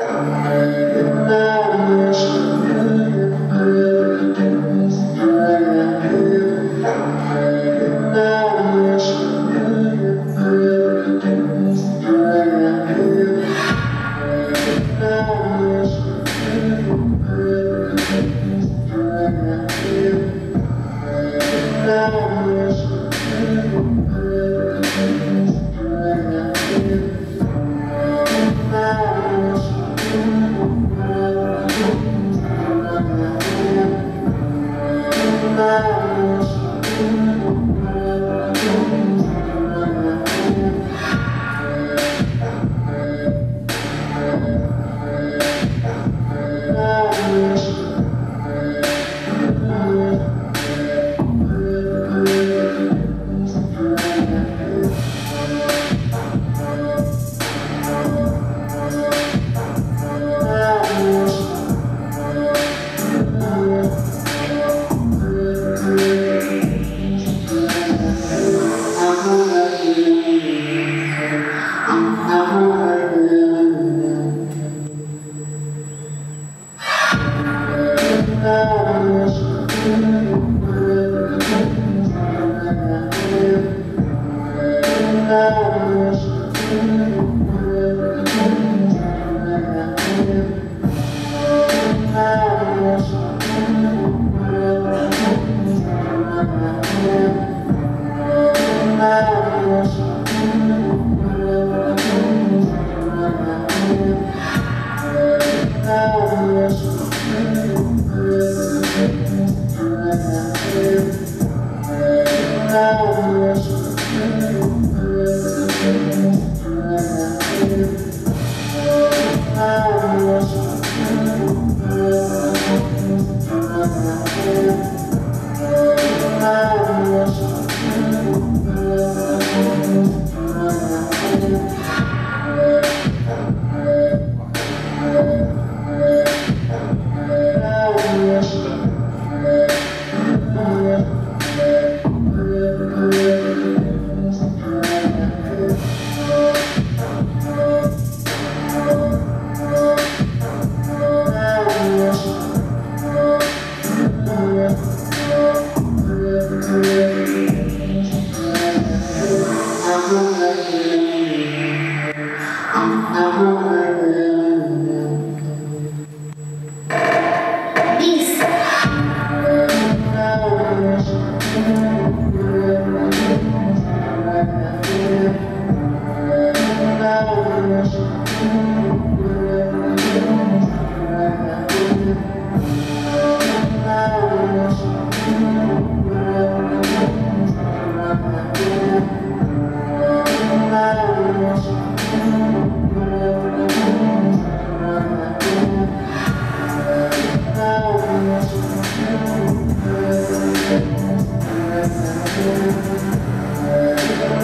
Amen. amar.